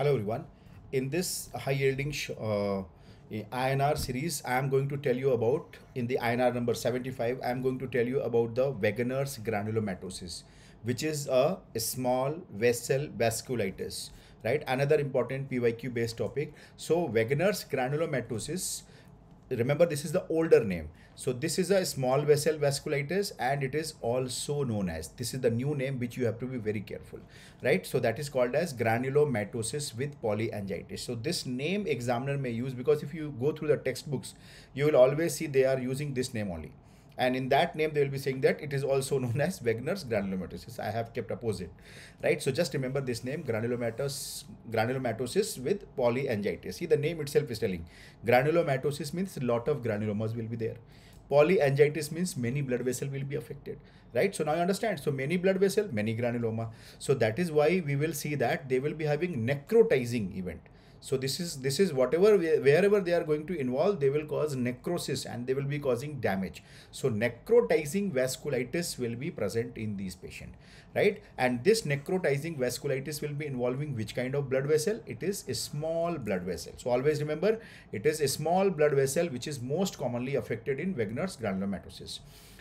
Hello everyone. In this high yielding uh, INR series, I am going to tell you about in the INR number 75. I am going to tell you about the Wegener's granulomatosis, which is a, small vessel vasculitis. Right, another important PYQ based topic. So Wegener's granulomatosis remember this is the older name. So this is a small vessel vasculitis and it is also known as this is the new name which you have to be very careful right? So that is called as granulomatosis with polyangiitis so this name examiner may use because if you go through the textbooks you will always see they are using this name only and in that name they will be saying that it is also known as Wegener's granulomatosis. I have kept opposite, right? So just remember this name granulomatosis, granulomatosis with polyangiitis. See the name itself is telling granulomatosis means lot of granulomas will be there. Polyangiitis means many blood vessel will be affected, right? So now you understand. So many blood vessel, many granuloma. So that is why we will see that they will be having necrotizing event so this is this is whatever wherever they are going to involve they will cause necrosis and they will be causing damage. So necrotizing vasculitis will be present in these patient right? And this necrotizing vasculitis will be involving which kind of blood vessel? It is a small blood vessel. So always remember it is a small blood vessel which is most commonly affected in Wegener's granulomatosis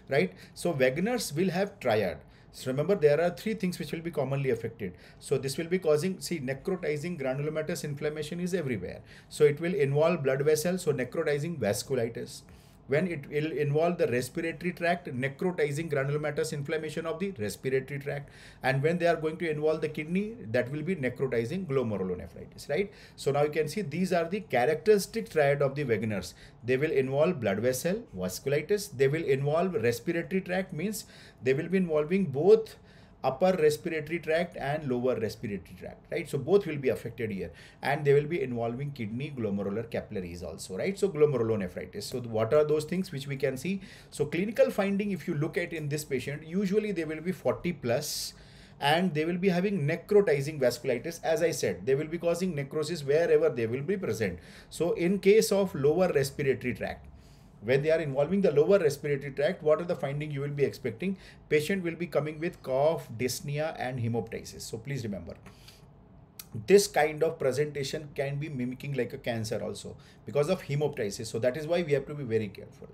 right? So Wegener's will have triad so remember there are three things which will be commonly affected. So this will be causing, see necrotizing granulomatous inflammation is everywhere. So it will involve blood vessels, so necrotizing vasculitis when it will involve the respiratory tract necrotizing granulomatous inflammation of the respiratory tract. And when they are going to involve the kidney that will be necrotizing glomerulonephritis right? So now you can see these are the characteristic triad of the Wegener's. They will involve blood vessel vasculitis. They will involve respiratory tract means they will be involving both upper respiratory tract and lower respiratory tract right? So both will be affected here. And they will be involving kidney glomerular capillaries also right? So glomerulonephritis. So what are those things which we can see? So clinical finding if you look at in this patient usually they will be 40 plus and they will be having necrotizing vasculitis. As i said they will be causing necrosis wherever they will be present. So in case of lower respiratory tract when they are involving the lower respiratory tract what are the finding you will be expecting? Patient will be coming with cough dyspnea and hemoptysis. So please remember this kind of presentation can be mimicking like a cancer also because of hemoptysis. So that is why we have to be very careful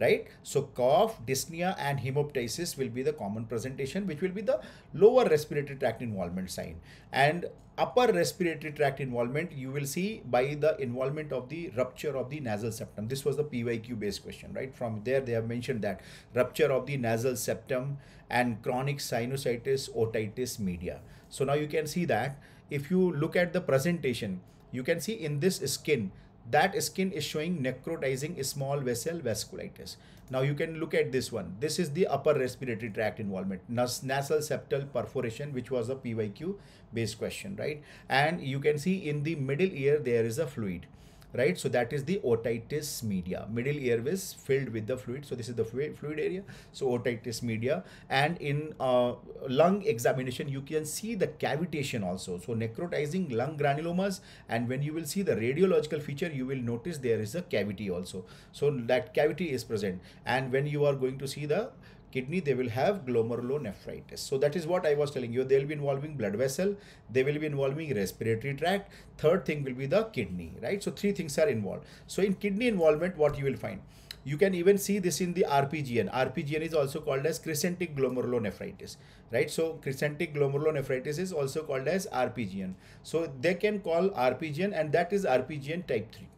right? So cough dyspnea and hemoptysis will be the common presentation which will be the lower respiratory tract involvement sign. And upper respiratory tract involvement you will see by the involvement of the rupture of the nasal septum. This was the pyq based question right? From there they have mentioned that rupture of the nasal septum and chronic sinusitis otitis media. So now you can see that if you look at the presentation you can see in this skin that skin is showing necrotizing small vessel vasculitis. Now you can look at this one. This is the upper respiratory tract involvement, Nas nasal septal perforation, which was a PYQ based question, right? And you can see in the middle ear, there is a fluid right? So that is the otitis media. Middle ear is filled with the fluid. So this is the fluid area. So otitis media. And in uh, lung examination, you can see the cavitation also. So necrotizing lung granulomas. And when you will see the radiological feature, you will notice there is a cavity also. So that cavity is present. And when you are going to see the kidney they will have glomerulonephritis so that is what i was telling you they'll be involving blood vessel they will be involving respiratory tract third thing will be the kidney right so three things are involved so in kidney involvement what you will find you can even see this in the RPGN. RPGN is also called as crescentic glomerulonephritis, right? So crescentic glomerulonephritis is also called as RPGN. So they can call RPGN and that is RPGN type 3,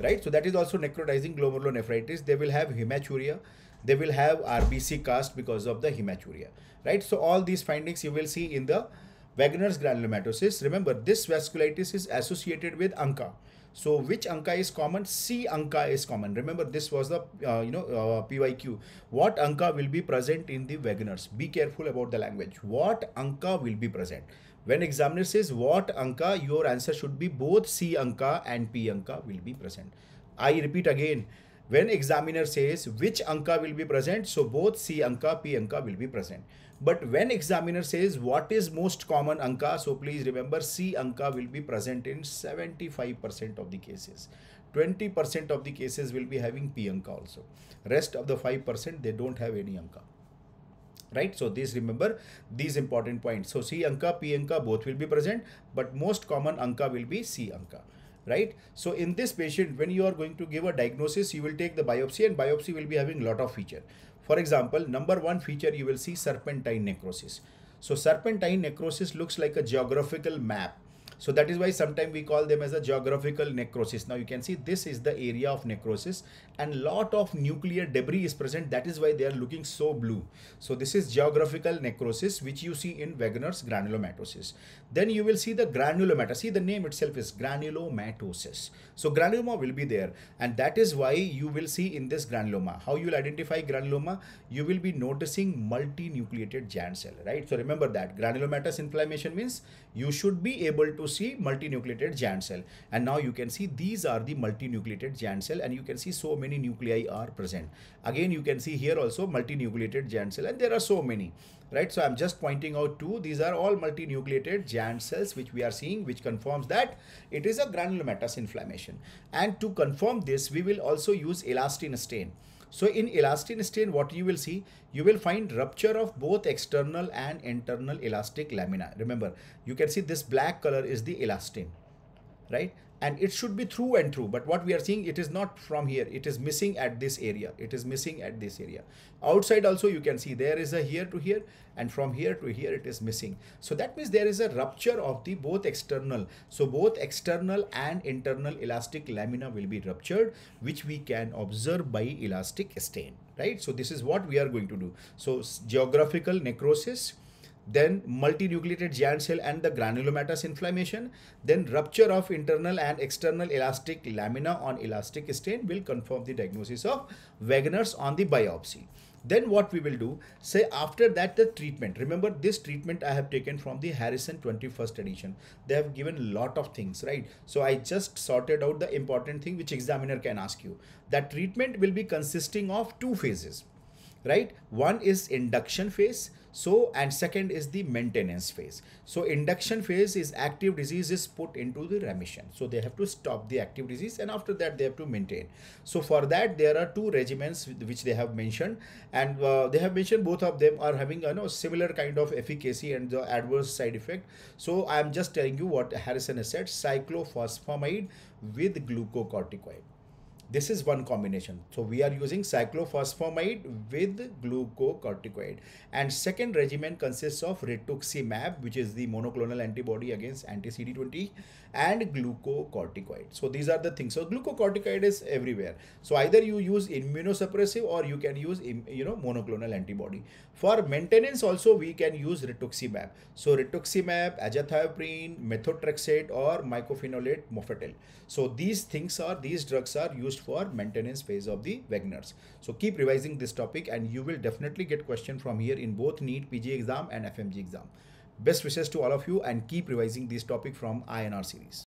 right? So that is also necrotizing glomerulonephritis. They will have hematuria they will have RBC cast because of the hematuria, right? So all these findings you will see in the Wegener's granulomatosis. Remember, this vasculitis is associated with ANCA. So which ANCA is common? C ANCA is common. Remember, this was the uh, you know uh, PYQ. What ANCA will be present in the Wegener's? Be careful about the language. What ANCA will be present? When examiner says what ANCA, your answer should be both C ANCA and P ANCA will be present. I repeat again when examiner says which ANCA will be present, so both C ANCA, P ANCA will be present. But when examiner says what is most common ANCA, so please remember C ANCA will be present in 75% of the cases. 20% of the cases will be having P ANCA also. Rest of the 5% they don't have any ANCA right so these remember these important points so c ANCA p ANCA both will be present but most common ANCA will be c ANCA right? So in this patient when you are going to give a diagnosis you will take the biopsy and biopsy will be having a lot of feature. For example number one feature you will see serpentine necrosis. So serpentine necrosis looks like a geographical map so that is why sometimes we call them as a geographical necrosis. Now you can see this is the area of necrosis and lot of nuclear debris is present. That is why they are looking so blue. So this is geographical necrosis which you see in Wegener's granulomatosis. Then you will see the granulomatosis. See the name itself is granulomatosis. So granuloma will be there and that is why you will see in this granuloma. How you will identify granuloma? You will be noticing multinucleated giant cell, right? So remember that granulomatous inflammation means you should be able to see multinucleated giant cell. And now you can see these are the multinucleated giant cell and you can see so many nuclei are present. Again you can see here also multinucleated giant cell and there are so many right? So i'm just pointing out two. These are all multinucleated giant cells which we are seeing which confirms that it is a granulomatous inflammation. And to confirm this we will also use elastin stain so in elastin stain, what you will see, you will find rupture of both external and internal elastic lamina. Remember, you can see this black color is the elastin, right? And it should be through and through. But what we are seeing it is not from here. It is missing at this area. It is missing at this area. Outside also you can see there is a here to here and from here to here it is missing. So that means there is a rupture of the both external. So both external and internal elastic lamina will be ruptured which we can observe by elastic stain right? So this is what we are going to do. So geographical necrosis then multinucleated giant cell and the granulomatous inflammation, then rupture of internal and external elastic lamina on elastic stain will confirm the diagnosis of Wegener's on the biopsy. Then what we will do, say after that the treatment. Remember this treatment I have taken from the Harrison 21st edition. They have given a lot of things, right? So I just sorted out the important thing which examiner can ask you. That treatment will be consisting of two phases, right? One is induction phase so, and second is the maintenance phase. So, induction phase is active disease is put into the remission. So, they have to stop the active disease and after that they have to maintain. So, for that there are two regimens which they have mentioned and uh, they have mentioned both of them are having you know, similar kind of efficacy and the adverse side effect. So, I am just telling you what Harrison has said cyclophosphamide with glucocorticoid this is one combination. So we are using cyclophosphamide with glucocorticoid. And second regimen consists of rituximab which is the monoclonal antibody against anti-cd20 and glucocorticoid. So these are the things. So glucocorticoid is everywhere. So either you use immunosuppressive or you can use you know monoclonal antibody. For maintenance also we can use rituximab. So rituximab azathioprine methotrexate or mycophenolate mofetil. So these things are these drugs are used used for maintenance phase of the Wegener's. So keep revising this topic and you will definitely get question from here in both NEET PG exam and FMG exam. Best wishes to all of you and keep revising this topic from INR series.